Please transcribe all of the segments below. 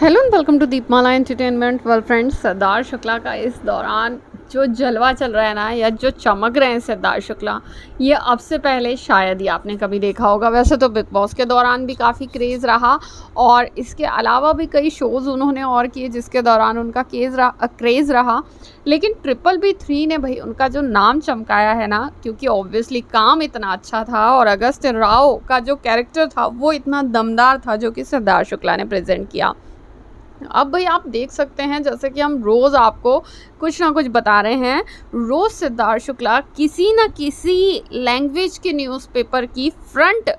Hello and welcome to Deepmala entertainment well friends Sardar Shukla का इस दौरान जो जलवा चल रहा है ना, या जो चमक रहे हैं सरदार शुक्ला ये अब से पहले शायद ही आपने कभी देखा होगा। वैसे तो बिग बॉस के दौरान भी काफ़ी क्रेज़ रहा और इसके अलावा भी कई शोज़ उन्होंने और किए जिसके दौरान उनका केज रहा क्रेज़ रहा। लेकिन ट्रिपल बी थ्री ने भाई उनका जो नाम चमकाया है ना, क्योंकि ऑब्वियसली काम इतना अच्छा था और अगस्त राव का जो कैरेक्टर था, वो इतना दमदार था जो कि सरदार शुक्ला ने प्रेजेंट किया। अब भाई आप देख सकते हैं, जैसे कि हम रोज़ आपको कुछ ना कुछ बता रहे हैं। रोज़ सिद्धार्थ शुक्ला किसी ना किसी लैंग्वेज के न्यूज़पेपर की फ्रंट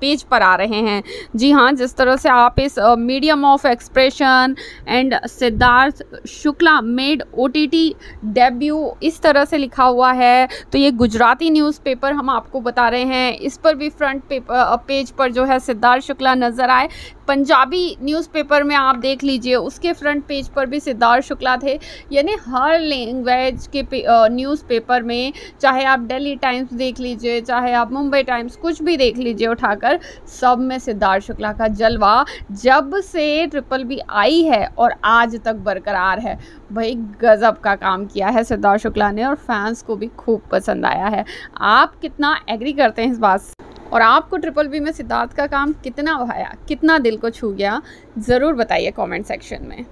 पेज पर आ रहे हैं। जी हाँ जिस तरह से आप इस medium of expression and Siddharth Shukla made O T T debut इस तरह से लिखा हुआ है। तो ये गुजराती न्यूज़पेपर हम आपको बता रहे हैं। इस पर भी फ्रंट पेपर पेज पर जो है सिद्धार्थ शुक्ला नज़र आए। पंजाबी न्यूज़पेपर में आप देख लीजिए उसके फ्रंट पेज पर भी सिद्धार्थ शुक्ला थे। यानी हर लैंग्वेज के न्यूज़पेपर में, चाहे आप दिल्ली टाइम्स देख लीजिए, चाहे आप मुंबई टाइम्स कुछ भी देख लीजिए उठाकर, सब में सिद्धार्थ शुक्ला का जलवा जब से ट्रिपल बी आई है और आज तक बरकरार है। भाई, गज़ब का काम किया है सिद्धार्थ शुक्ला ने और फैंस को भी खूब पसंद आया है। आप कितना एग्री करते हैं इस बात से? और आपको ट्रिपल बी में सिद्धार्थ का काम कितना भाया कितना दिल को छू गया, ज़रूर बताइए कमेंट सेक्शन में।